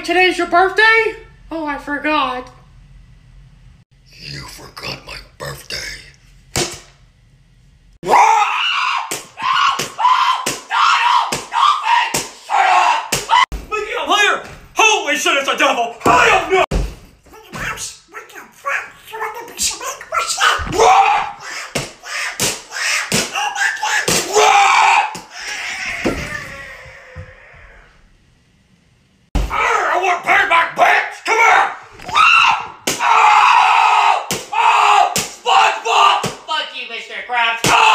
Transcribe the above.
Wait, today's your birthday? Oh, I forgot. You forgot my birthday. Holy shit! it's a devil. I don't know. God.